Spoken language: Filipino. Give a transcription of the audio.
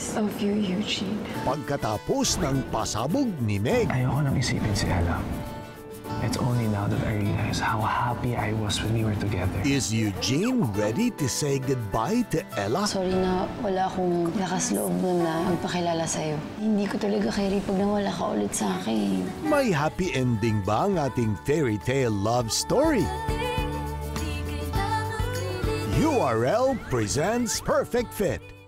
nice of you, Eugene. Pagkatapos ng pasabog ni Meg, Ayoko nang isipin si Ella. It's only now that I realize how happy I was when we were together. is Eugene ready to say goodbye to Ella? Sorry na wala akong lakas loob nun na magpakilala sa'yo. Hindi ko talaga carry pag nawala ka ulit sa akin. May happy ending ba ang ating fairy tale love story? URL presents Perfect Fit.